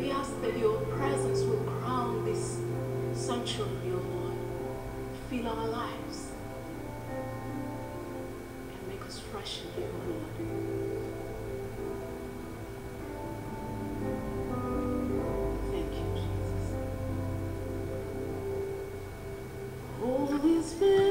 we ask that your presence will crown this sanctuary, O Lord. Fill our lives and make us fresh in you, O Lord. Holy Spirit.